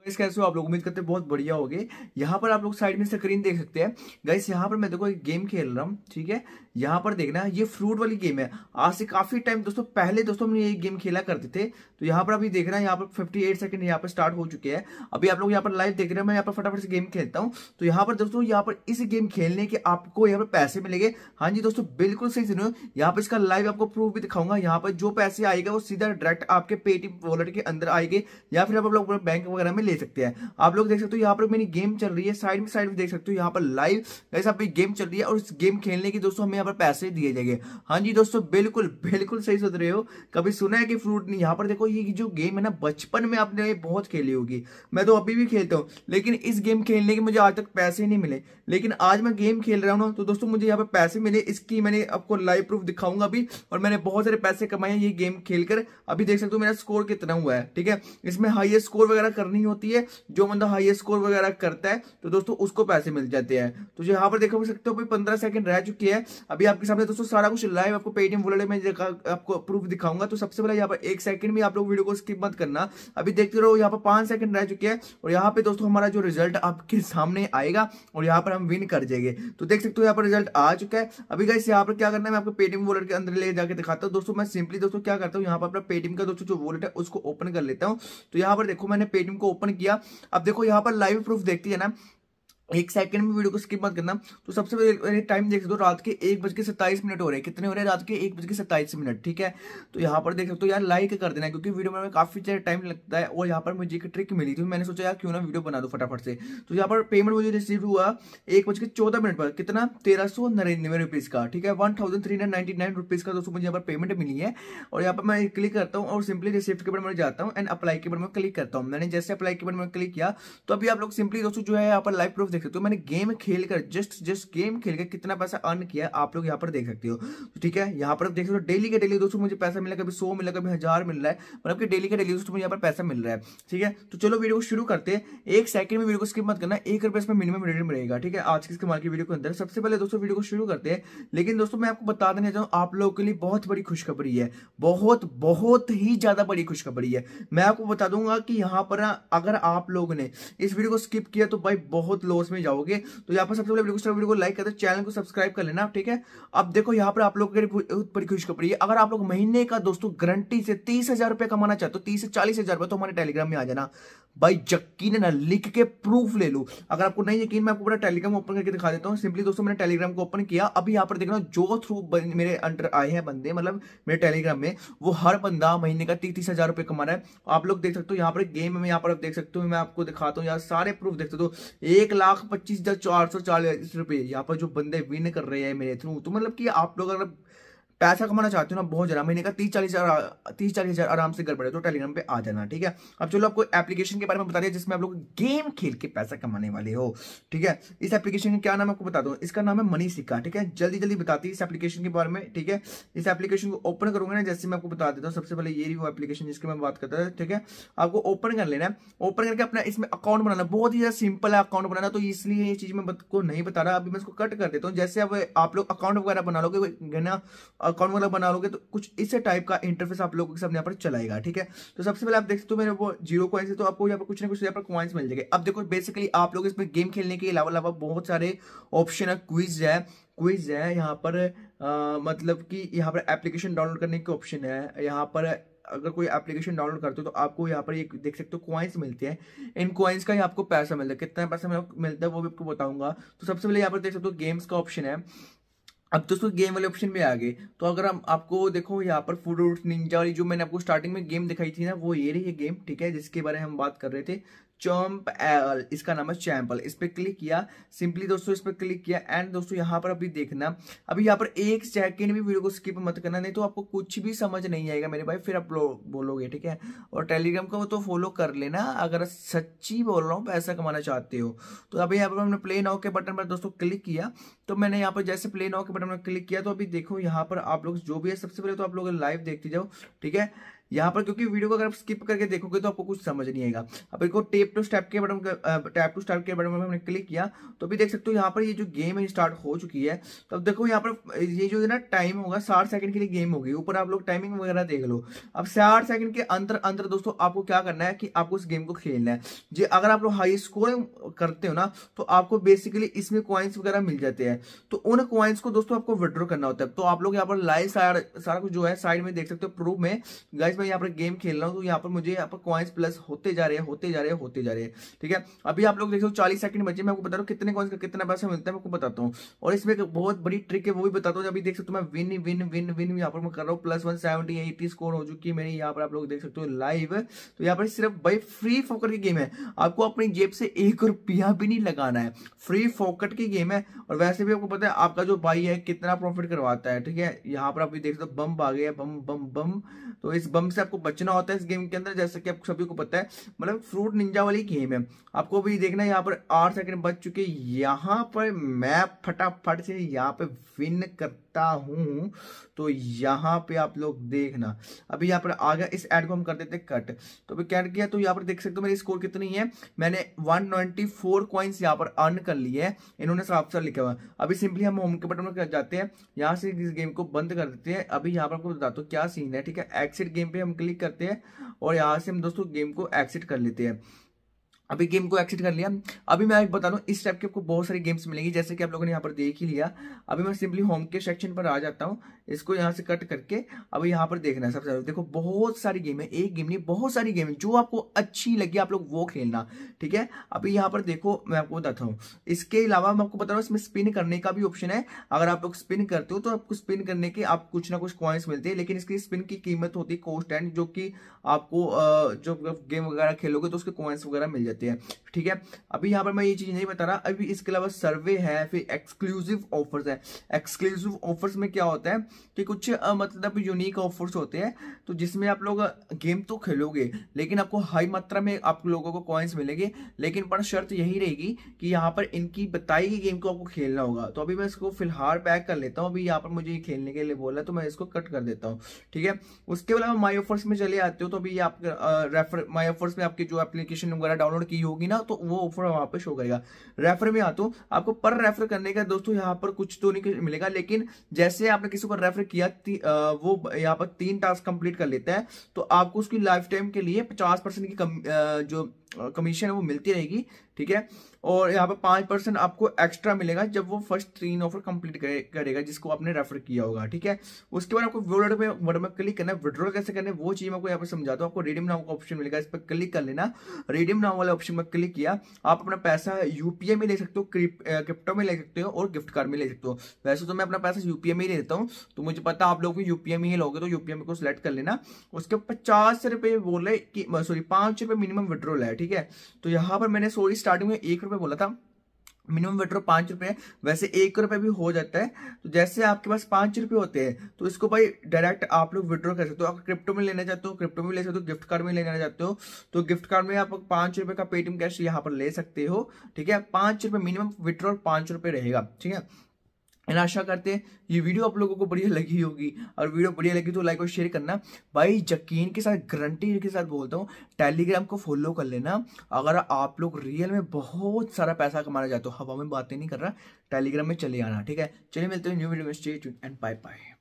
Guys कैसे हो आप लोग उम्मीद करते हैं बहुत बढ़िया हो गए यहाँ पर आप लोग साइड में स्क्रीन देख सकते हैं गाइस यहाँ पर मैं देखो एक गेम खेल रहा हूँ ठीक है यहाँ पर देखना ये फ्रूट वाली गेम है आज से काफ़ी टाइम दोस्तों पहले दोस्तों हमने ये गेम खेला करते थे तो यहाँ पर अभी देखना यहाँ पर 58 सेकंड यहाँ पर स्टार्ट हो चुके हैं अभी आप लोग यहाँ पर लाइव देख रहे हैं मैं यहाँ पर फटाफट से गेम खेलता हूँ तो यहाँ पर दोस्तों यहाँ पर इस गेम खेलने के आपको यहाँ पर पैसे मिलेंगे हाँ जी दोस्तों बिल्कुल सही सुनो यहाँ पर इसका लाइव आपको प्रूफ भी दिखाऊँगा यहाँ पर जो पैसे आएगा वो सीधा डायरेक्ट आपके पेटीएम वॉलेट के अंदर आएँगे या फिर आप लोग बैंक वगैरह में ले सकते हैं। आप लोग देख सकते हो, यहाँ पर मेरी गेम चल रही है साइड में साइड में देख सकते हो, यहाँ पर लाइव ऐसा गेम चल रही है और इस गेम खेलने की दोस्तों, हमें यहाँ पर पैसे दिए जाएँगे। हाँ जी दोस्तों, बिल्कुल बिल्कुल सही सोच रहे हो। कभी सुना है कि फ्रूट नहीं? यहाँ पर देखो, ये जो गेम है ना, बचपन में आपने बहुत खेली होगी। मैं तो अभी भी खेलता हूँ, लेकिन इस गेम खेलने के मुझे आज तक पैसे नहीं मिले। लेकिन आज मैं गेम खेल रहा हूँ तो दोस्तों, मुझे यहाँ पर पैसे मिले, इसकी मैंने आपको लाइव प्रूफ दिखाऊँगा अभी, और मैंने बहुत सारे पैसे कमाए ये गेम खेलकर। अभी देख सकते हो मेरा स्कोर कितना हुआ है, ठीक है? इसमें हाईएस्ट स्कोर वगैरह करनी होती है, जो बंदा हाईएस्ट स्कोर वगैरह करता है तो दोस्तों उसको पैसे मिल जाते हैं। तो यहाँ पर देखो सकते हो भाई, पंद्रह सेकंड रह चुकी है। अभी आपके सामने दोस्तों सारा कुछ लाइव आपको पेटीएम वॉलेट में आपको प्रूफ दिखाऊँगा। तो सबसे पहले यहाँ पर एक सेकंड में आप लोग वीडियो को स्किप मत करना। अभी देखते रहो, यहाँ पर पाँच सेकंड रह चुके हैं और यहाँ पे दोस्तों हमारा जो रिज़ल्ट आपके सामने आएगा और यहाँ पर हम विन कर जाएँगे। तो देख सकते हो यहाँ पर रिज़ल्ट आ चुका है। अभी गाइस यहाँ पर क्या करना है, मैं आपको पेटीएम वॉलेट के अंदर ले जाकर दिखाता हूँ। दोस्तों मैं सिंपली दोस्तों क्या करता हूँ, यहाँ पर अपना पेटीएम का दोस्तों जो वॉलेट है, उसको ओपन कर लेता हूँ। तो यहाँ पर देखो मैंने पेटीएम को ओपन किया। अब देखो यहाँ पर लाइव प्रूफ देखती है ना। एक सेकंड में वीडियो को स्किप मत करना। तो सबसे पहले टाइम देख सकते हो, रात के एक बज के सत्ताईस मिनट हो रहे हैं। कितने हो रहे हैं? रात के एक बज के सत्ताईस मिनट ठीक है? तो यहाँ पर देख सकते हो, यार लाइक कर देना क्योंकि वीडियो में काफ़ी ज़्यादा टाइम लगता है और यहाँ पर मुझे एक ट्रिक मिली थी। मैंने सोचा, यार क्यों ना वीडियो बना दो फटाफट से। तो यहाँ पर पेमेंट मुझे रिसीव हुआ एक बज के चौदह मिनट पर। कितना? तेरह सौ नड़िनवे रुपीज़ का, ठीक है? One thousand three hundred ninety nine rupees का दोस्तों मुझे यहाँ पर पेमेंट मिली है। और यहाँ पर मैं क्लिक करता हूँ और सिंपली रिसिप्ट के बारे में जाता हूँ एंड अप्लाई के बारे में क्लिक करता हूँ। मैंने जैसे अप्लाई के बारे में क्लिक किया तो अभी आप लोग सिंपली दोस्तों जो है यहाँ पर लाइव प्रूफ देख सकते हो मैंने गेम खेलकर जस्ट जस्ट गेम खेलकर कितना पैसा अर्न किया आप लोग यहाँ पर देख सकते हो। तो ठीक है, यहाँ पर देख सकते हो डेली के डेली दोस्तों मुझे पैसा मिला, कभी सौ मिला, कभी हज़ार मिल रहा है मतलब कि डेली का डेली दोस्तों मुझे यहाँ पर पैसा मिल रहा है। ठीक है तो चलो वीडियो को शुरू करते हैं। एक सेकंड में वीडियो को स्किप मत करना, एक रुपए इसमें मिनिमम रेट मिलेगा। ठीक है, आज की इस्तेमाल की वीडियो के अंदर सबसे पहले दोस्तों वीडियो को शुरू करते हैं। लेकिन दोस्तों, मैं आपको बता देना चाहूँ, आप लोगों के लिए बहुत बड़ी खुशखबरी है। बहुत बहुत ही ज़्यादा बड़ी खुशखबरी है। मैं आपको बता दूँगा कि यहाँ पर अगर आप लोगों ने इस वीडियो को स्किप किया तो भाई बहुत लॉस में जाओगे तो यहाँ पर सबसे पहले वीडियो को लाइक कर दो चैनल को सब्सक्राइब कर लेना, ठीक है? अब देखो, यहाँ पर आप लोग के बहुत है अगर आप लोग महीने का दोस्तों गारंटी से तीस हज़ार रुपए कमाना चाहते हो, तीस से चालीस हज़ार रुपए तो हमारे टेलीग्राम में आ जाना। भाई, यकीन ना, लिख के प्रूफ ले लू। अगर आपको नहीं यकीन, मैं आपको पूरा टेलीग्राम ओपन करके दिखा देता हूँ। सिंपली दोस्तों, मैंने टेलीग्राम को ओपन किया। अभी यहाँ पर देखना, जो थ्रू मेरे अंडर आए हैं बंदे मतलब मेरे टेलीग्राम में, वो हर बंदा महीने का तीस तीस हज़ार रुपए कमा रहा है। आप लोग देख सकते हो, यहाँ पर गेम में यहाँ पर देख सकते हो, मैं आपको दिखाता हूँ, यहाँ सारे प्रूफ देख सकते हो। एक लाख पच्चीस हज़ार चार सौ चालीस रुपए। यहाँ पर जो बंदे विन कर रहे हैं मेरे थ्रू तो मतलब कि आप लोग अगर पैसा कमाना चाहते हो ना बहुत ज़्यादा, महीने का तीस चालीस हज़ार, तीस चालीस हज़ार आराम से कर पड़े तो टेलीग्राम पे आ जाना, ठीक है? अब चलो आपको एप्लीकेशन के बारे में बता दिया जिसमें आप लोग गेम खेल के पैसा कमाने वाले हो, ठीक है? इस एप्लीकेशन का क्या नाम आपको बता दो? इसका नाम है मनी सिक्का ठीक है? जल्दी जल्दी बताती है इस एप्लीकेशन के बारे में, ठीक है? इस एप्लीकेशन को ओपन करूँगा ना, जैसे मैं आपको बता देता हूँ, सबसे पहले ये वो एप्लीकेशन जिसकी मैं बात करता हूँ ठीक है? आपको ओपन कर लेना है। ओपन करके अपना इसमें अकाउंट बनाना, बहुत ही ज़्यादा सिंपल है अकाउंट बनाना तो इसलिए ये चीज़ मैं को नहीं बता रहा, अभी मैं इसको कट कर देता हूँ। जैसे अब आप लोग अकाउंट वगैरह बना लोगे ना अकाउंट वगैरह बना लोगे तो कुछ इस टाइप का इंटरफेस आप लोगों के सामने यहाँ पर चलाएगा, ठीक है? तो सबसे पहले आप देख सकते हो मेरे वो ज़ीरो कॉइन्स है तो आपको यहाँ पर कुछ ना कुछ यहाँ पर कॉइन्स मिल जाएँगे। अब देखो बेसिकली आप लोग इसमें गेम खेलने के अलावा अलावा बहुत सारे ऑप्शन है क्विज है क्विज है, यहाँ पर मतलब कि यहाँ पर एप्लीकेशन डाउनलोड करने के ऑप्शन है, यहाँ पर अगर कोई एप्लीकेशन डाउनलोड करते हो तो आपको यहाँ पर एक देख सकते हो क्वाइंस मिलते हैं। इन क्वाइंस का ही आपको पैसा मिलता है। कितना पैसा मिलता है, वो भी आपको बताऊँगा। तो सबसे पहले यहाँ पर देख सकते हो गेम्स का ऑप्शन है। अब तो उसको गेम वाले ऑप्शन में आ गए। तो अगर हम आपको देखो, यहाँ पर फ़ूड निंजा वाली जो मैंने आपको स्टार्टिंग में गेम दिखाई थी ना, वो ये रही है गेम ठीक है, जिसके बारे में हम बात कर रहे थे। चम्प एल इसका नाम है चैम्पल इस पर क्लिक किया सिंपली दोस्तों इस पर क्लिक किया एंड दोस्तों यहाँ पर अभी देखना। अभी यहाँ पर एक सेकेंड भी वीडियो को स्किप मत करना, नहीं तो आपको कुछ भी समझ नहीं आएगा मेरे भाई, फिर आप लोग बोलोगे, ठीक है? और टेलीग्राम को तो फॉलो कर लेना, अगर सच्ची बोल रहा हूँ, पैसा कमाना चाहते हो। तो अभी यहाँ पर हमने प्ले नाउ के बटन पर दोस्तों क्लिक किया। तो मैंने यहाँ पर जैसे प्ले नाउ के बटन पर क्लिक किया तो अभी देखो यहाँ पर आप लोग जो भी है, सबसे पहले तो आप लोग लाइव देखते जाओ, ठीक है? यहाँ पर, क्योंकि वीडियो को अगर आप स्किप करके देखोगे तो आपको कुछ समझ नहीं आएगा। अब इनको टेप टू स्टेप के बटन टैप टू स्टार्ट के बटन में हमने क्लिक किया तो अभी देख सकते हो यहाँ पर ये जो गेम है स्टार्ट हो चुकी है। तो अब देखो यहाँ पर, ये जो है ना टाइम होगा, साठ सेकंड के लिए गेम होगी। ऊपर आप लोग टाइमिंग वगैरह देख लो। अब साठ सेकंड के अंतर अंतर दोस्तों आपको क्या करना है कि आपको इस गेम को खेलना है। जी अगर आप लोग हाई स्कोर करते हो ना तो आपको बेसिकली इसमें क्वाइंस वगैरह मिल जाते हैं। तो उन क्वाइंस को दोस्तों आपको विड्रॉ करना होता है। तो आप लोग यहाँ पर लाइव सारा कुछ जो है साइड में देख सकते हो प्रूफ में। गाइस मैं यहाँ पर गेम खेल रहा हूँ तो यहाँ पर मुझे यहाँ पर क्वाइंस प्लस होते जा रहे हैं, होते जा रहे हैं, होते जा रहे हैं, ठीक है? अभी आप लोग देखो चालीस सेकंड बचे, मैं आपको बता रहा हूँ कितने कॉइंस का कितना पैसा मिलता है, मैं आपको बताता हूँ। और इसमें एक बहुत बड़ी ट्रिक है, वो भी बताता हूँ अभी देख सकते हो मैं विन विन विन विन यहाँ पर मैं कर रहा हूँ plus one seventy eighty score हो चुकी है मेरी, यहाँ पर आप लोग देख सकते हो लाइव तो यहाँ पर सिर्फ़ भाई फ्री फोकर की गेम है, आपको अपनी जेब से एक रुपया भी नहीं लगाना है फ्री फोकट की गेम है। और वैसे भी आपको पता है, आपका जो भाई है, कितना प्रॉफिट करवाता है, ठीक है? यहाँ पर आप देख सकते हो बम आ गया बम बम बम तो इस बम से आपको बचना होता है इस गेम के अंदर, जैसे कि आप सभी को पता है। मतलब फ्रूट निंजा वाली गेम है। आपको भी देखना यहाँ पर आठ सेकंड बच चुके यहाँ पर मैं फटाफट से यहाँ पे विन करता हूँ। तो यहाँ पे आप लोग देखना। अभी यहाँ पर आ गया, इस एड को हम कर देते कट तो अभी कैट किया तो यहाँ पर देख सकते हो मेरी स्कोर कितनी है। मैंने 194 फोर क्वाइंस यहाँ पर अर्न कर लिए है। इन्होंने साफ़ साफ़ लिखा हुआ अभी सिंपली हम होम के बटन में जाते हैं। यहाँ से इस गेम को बंद कर देते हैं। अभी यहाँ पर आपको बताता हूँ क्या सीन है, ठीक है? एक्सिट गेम पे हम क्लिक करते हैं और यहाँ से हम दोस्तों गेम को एक्सिट कर लेते हैं। अभी गेम को एक्सिट कर लिया। अभी मैं एक बता दूँ, इस टाइप के आपको बहुत सारी गेम्स मिलेंगी, जैसे कि आप लोगों ने यहाँ पर देख ही लिया। अभी मैं सिंपली होम के सेक्शन पर आ जाता हूँ। इसको यहाँ से कट करके अभी यहाँ पर देखना है सबसे ज़्यादा। देखो, बहुत सारी गेम है, एक गेम नहीं, बहुत सारी गेम है, जो आपको अच्छी लगी, आप लोग वो खेलना, ठीक है? अभी यहाँ पर देखो, मैं आपको बताता हूँ। इसके अलावा मैं आपको बता रहा हूँ, इसमें स्पिन करने का भी ऑप्शन है। अगर आप लोग स्पिन करते हो तो आपको स्पिन करने के आप कुछ ना कुछ कॉइन्स मिलते हैं, लेकिन इसकी स्पिन की कीमत होती है कोस्ट एंड जो कि आपको जो गेम वगैरह खेलोगे तो उसके कॉइन्स वगैरह मिल जाते हैं। ठीक है? अभी यहाँ पर मैं ये चीज़ नहीं बता रहा। अभी इसके अलावा सर्वे है, फिर एक्सक्लूसिव ऑफर्स है। एक्सक्लूसिव ऑफर्स में क्या होता है कि कुछ मतलब यूनिक ऑफर्स होते हैं तो जिसमें आप लोग गेम तो खेलोगे, लेकिन आपको हाई मात्रा में आप लोगों को कॉइन्स मिलेंगे, लेकिन पर शर्त यही रहेगी कि यहाँ पर इनकी बताई गई गेम को आपको खेलना होगा। तो अभी मैं इसको फ़िलहाल पैक कर लेता हूँ। अभी यहाँ पर मुझे खेलने के लिए बोला तो मैं इसको कट कर देता हूँ। ठीक है? उसके अलावा माई ऑफर्स में चले आते हो तो अभी आप रेफर माई ऑफर्स में आपकी जो एप्लीकेशन वगैरह डाउनलोड की होगी ना तो वो ऑफ़र वहाँ पर शो करेगा। रेफर में आता हूँ आपको पर रेफर करने का दोस्तों यहाँ पर कुछ तो नहीं मिलेगा, लेकिन जैसे आपने किसी को रेफर किया वो यहाँ पर तीन टास्क कंप्लीट कर लेता है तो आपको उसकी लाइफ टाइम के लिए पचास परसेंट की जो कमीशन है, वो मिलती रहेगी, ठीक है? और यहाँ पर पाँच परसेंट आपको एक्स्ट्रा मिलेगा जब वो फ़र्स्ट तीन ऑफ़र कंप्लीट करेगा, जिसको आपने रेफर किया होगा, ठीक है? उसके बाद आपको वर्ड में वर्ड में क्लिक करना है विड्रॉल कैसे करना है, वो चीज़ मैं आपको यहाँ पर समझाता हूँ। आपको रिडीम नाउ का ऑप्शन मिलेगा, इस पर क्लिक कर लेना। रिडीम नाउ वाले ऑप्शन में क्लिक किया, आप अपना पैसा यूपीआई में ले सकते हो क्रिप्टो में ले सकते हो और गिफ्ट कार्ड में ले सकते हो। वैसे तो मैं अपना पैसा यूपीआई में ही लेता हूँ तो मुझे पता आप लोग भी यूपीआई में ही लोगे तो यूपीआई में को सिलेक्ट कर लेना। उसके पचास रुपए बोले कि सॉरी पाँच रुपए मिनिमम विड्रॉल है ठीक है? तो यहाँ पर मैंने सॉरी स्टार्टिंग में एक रुपए बोला था। मिनिमम विड्रो पाँच रुपए वैसे एक रुपए भी हो जाता है। तो जैसे आपके पास पाँच रुपए होते हैं तो इसको भाई डायरेक्ट आप लोग विड्रॉ कर सकते हो। आप क्रिप्टो में लेना चाहते हो क्रिप्टो में ले सकते हो गिफ्ट कार्ड में लेना चाहते हो तो गिफ्ट कार्ड में आप पाँच रुपए का पेटीएम कैश यहाँ पर ले सकते हो। ठीक है? पाँच रुपए मिनिमम विड्रॉल पाँच रुपए रहेगा। ठीक है? एंड आशा करते हैं ये वीडियो आप लोगों को बढ़िया लगी होगी। और वीडियो बढ़िया लगी तो लाइक और शेयर करना। भाई, यकीन के साथ गारंटी के साथ बोलता हूँ टेलीग्राम को फॉलो कर लेना। अगर आप लोग रियल में बहुत सारा पैसा कमाना चाहते हो, हवा में बातें नहीं कर रहा टेलीग्राम में चले आना, ठीक है? चलिए मिलते हैं न्यू वीडियो में स्टे एंड बाय बाय